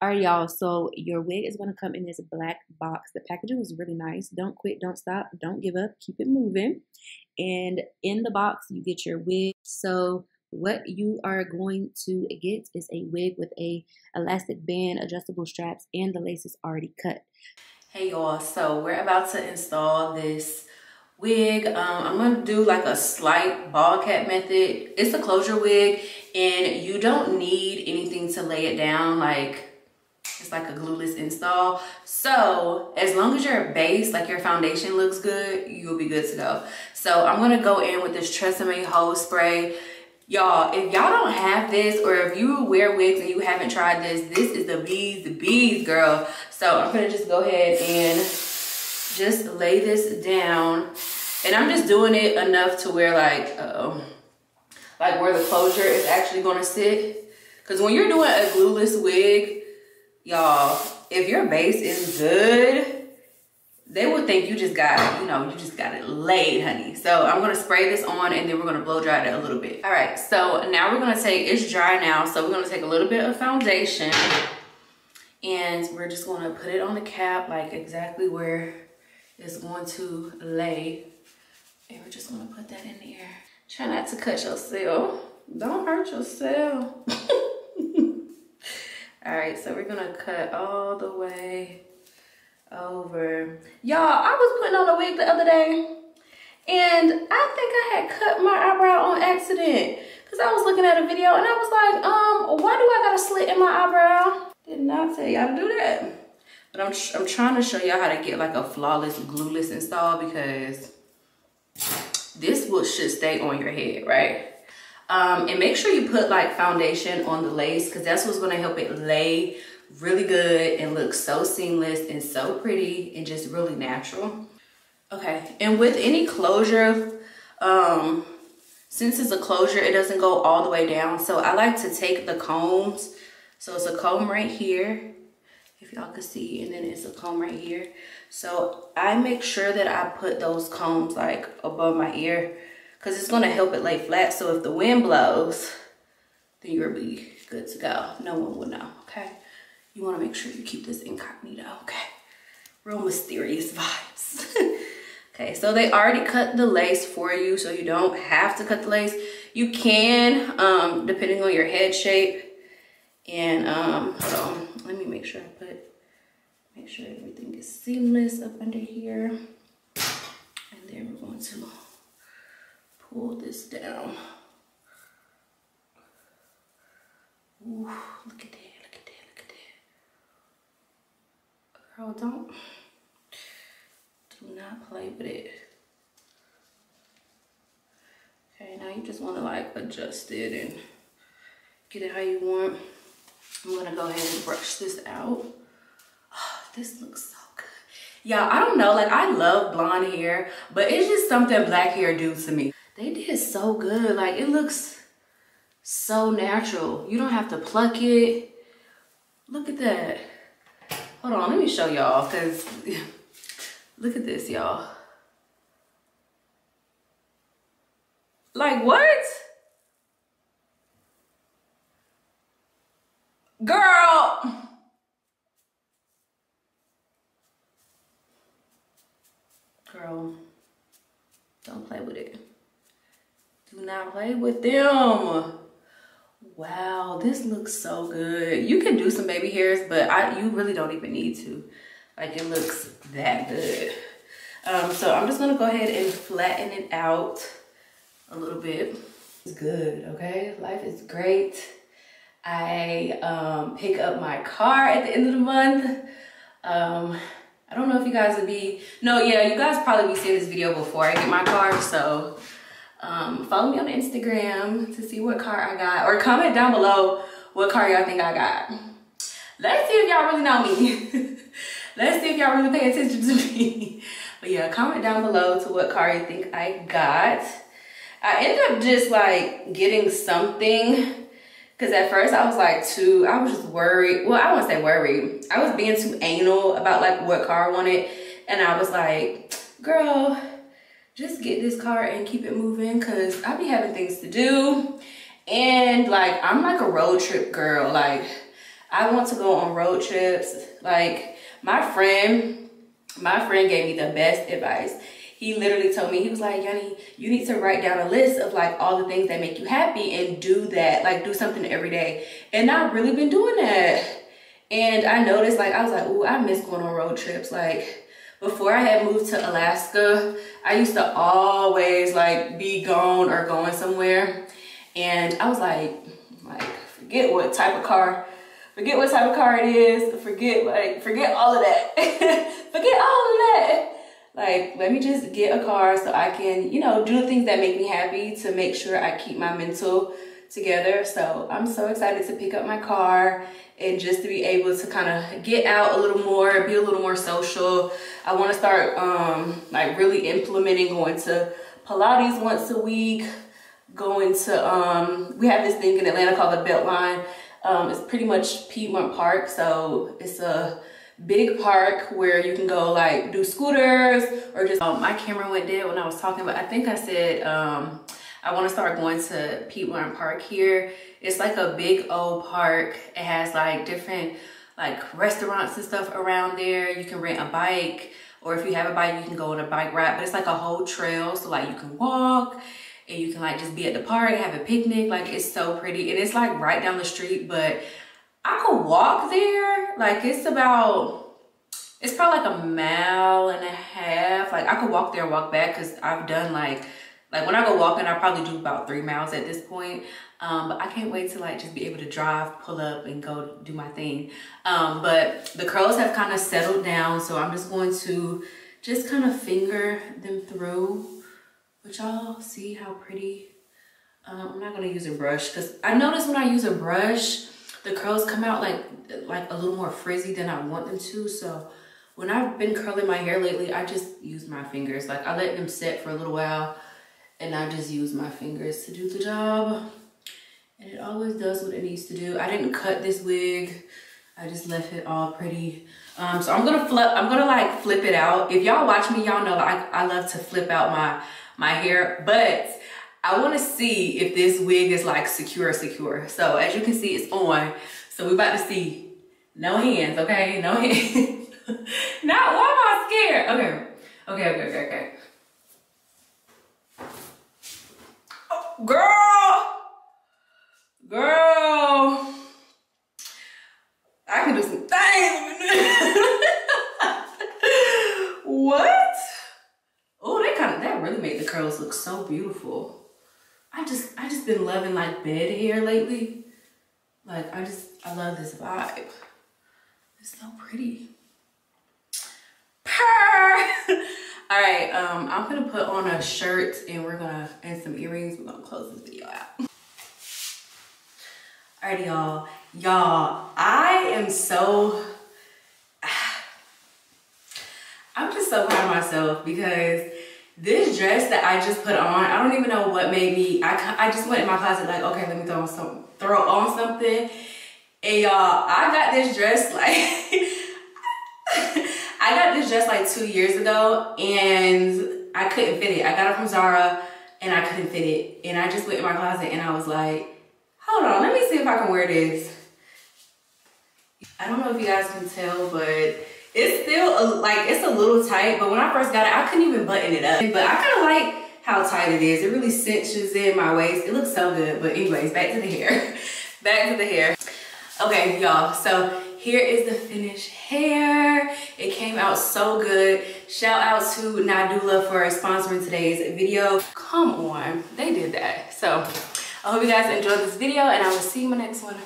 All right, y'all. So your wig is going to come in this black box. The packaging was really nice. Don't quit, don't stop, don't give up. Keep it moving. And in the box, you get your wig. So what you are going to get is a wig with a elastic band, adjustable straps, and the lace is already cut. Hey y'all, so we're about to install this wig. Um, I'm gonna do like a slight ball cap method. It's a closure wig and you don't need anything to lay it down. Like it's like a glueless install. So as long as your base, like your foundation looks good, you'll be good to go. So I'm gonna go in with this Tresemme Hold Spray. Y'all, if y'all don't have this or if you wear wigs and you haven't tried this, this is the bees, the bees, girl. So I'm gonna just go ahead and just lay this down. And I'm just doing it enough to where like, uh like where the closure is actually gonna sit. Cause when you're doing a glueless wig, y'all, if your base is good, they would think you just got, you know, you just got it laid, honey. So I'm gonna spray this on and then we're gonna blow dry it a little bit. All right, so now we're gonna take, it's dry now, so we're gonna take a little bit of foundation and we're just gonna put it on the cap like exactly where it's going to lay. And we're just gonna put that in there. Try not to cut yourself. Don't hurt yourself. all right, so we're gonna cut all the way over. Y'all, I was putting on a wig the other day and I think I had cut my eyebrow on accident because I was looking at a video and I was like, um, why do I got a slit in my eyebrow? Did not tell y'all to do that. But I'm, I'm trying to show y'all how to get like a flawless glueless install because this will should stay on your head, right? Um, and make sure you put like foundation on the lace because that's what's going to help it lay really good and look so seamless and so pretty and just really natural. Okay, and with any closure, um, since it's a closure, it doesn't go all the way down. So I like to take the combs. So it's a comb right here, if y'all can see, and then it's a comb right here. So I make sure that I put those combs like above my ear because it's gonna help it lay flat. So if the wind blows, then you'll be good to go. No one will know, okay? you want to make sure you keep this incognito, okay? Real mysterious vibes. okay, so they already cut the lace for you, so you don't have to cut the lace. You can, um, depending on your head shape. And, um, hold on, let me make sure I put, make sure everything is seamless up under here. And then we're going to pull this down. Ooh, look at that. Girl, don't, do not play with it. Okay, now you just wanna like adjust it and get it how you want. I'm gonna go ahead and brush this out. Oh, this looks so good. Y'all, I don't know, like I love blonde hair, but it's just something black hair do to me. They did so good, like it looks so natural. You don't have to pluck it. Look at that. Hold on, let me show y'all because look at this, y'all. Like what? Girl. Girl, don't play with it. Do not play with them. Wow, this looks so good. You can do some baby hairs, but I you really don't even need to. Like it looks that good. Um, so I'm just gonna go ahead and flatten it out a little bit. It's good, okay? Life is great. I um, pick up my car at the end of the month. Um, I don't know if you guys would be, no, yeah, you guys probably be seeing this video before I get my car, so um, follow me on Instagram to see what car I got or comment down below what car y'all think I got. Let's see if y'all really know me. Let's see if y'all really pay attention to me. But yeah, comment down below to what car you think I got. I ended up just like getting something because at first I was like too, I was just worried. Well, I won't say worried. I was being too anal about like what car I wanted. And I was like, girl, just get this car and keep it moving because I be having things to do. And like, I'm like a road trip girl. Like, I want to go on road trips. Like my friend, my friend gave me the best advice. He literally told me, he was like, Yunnie, you need to write down a list of like all the things that make you happy and do that, like do something every day. And I've really been doing that. And I noticed like, I was like, oh, I miss going on road trips. Like before I had moved to Alaska, I used to always like be gone or going somewhere. And I was like, like, forget what type of car, forget what type of car it is, forget like, forget all of that. forget all of that. Like, let me just get a car so I can, you know, do the things that make me happy to make sure I keep my mental together. So I'm so excited to pick up my car and just to be able to kind of get out a little more, be a little more social. I want to start um, like really implementing going to Pilates once a week, going to, um, we have this thing in Atlanta called the Beltline. Um, it's pretty much Piedmont Park. So it's a big park where you can go like do scooters or just, um, my camera went dead when I was talking, but I think I said, um, I want to start going to Piedmont Park here. It's like a big old park. It has like different like restaurants and stuff around there. You can rent a bike or if you have a bike, you can go on a bike ride, but it's like a whole trail. So like you can walk and you can like just be at the park, and have a picnic. Like it's so pretty and it's like right down the street, but I could walk there. Like it's about, it's probably like a mile and a half. Like I could walk there and walk back because I've done like like when I go walking, I probably do about three miles at this point. Um, but I can't wait to like just be able to drive, pull up and go do my thing. Um, but the curls have kind of settled down. So I'm just going to just kind of finger them through. But y'all see how pretty. Um, I'm not gonna use a brush because I notice when I use a brush, the curls come out like like a little more frizzy than I want them to. So when I've been curling my hair lately, I just use my fingers. Like I let them set for a little while and I just use my fingers to do the job. And it always does what it needs to do. I didn't cut this wig. I just left it all pretty. Um, so I'm gonna flip, I'm gonna like flip it out. If y'all watch me, y'all know I, I love to flip out my, my hair, but I wanna see if this wig is like secure, secure. So as you can see, it's on. So we about to see no hands, okay? No hands. Not, why am I scared? Okay, okay, okay, okay, okay. Girl! Girl! I can do some things. what? Oh, that kind of, that really made the curls look so beautiful. I just, I just been loving like bed hair lately. Like, I just, I love this vibe. It's so pretty. Purr! All right, um, I'm gonna put on a shirt and we're gonna, and some earrings. We're gonna close this video out. Alrighty, y'all. Y'all, I am so, I'm just so proud of myself because this dress that I just put on, I don't even know what made me, I, I just went in my closet like, okay, let me throw on some, throw on something. And y'all, I got this dress like, I got this dress like two years ago and I couldn't fit it. I got it from Zara and I couldn't fit it. And I just went in my closet and I was like, hold on, let me see if I can wear this. I don't know if you guys can tell, but it's still a, like, it's a little tight, but when I first got it, I couldn't even button it up. But I kind of like how tight it is. It really cinches in my waist. It looks so good. But anyways, back to the hair. back to the hair. Okay, y'all, so here is the finished hair. It came out so good. Shout out to Nadula for sponsoring today's video. Come on, they did that. So I hope you guys enjoyed this video and I will see you in my next one.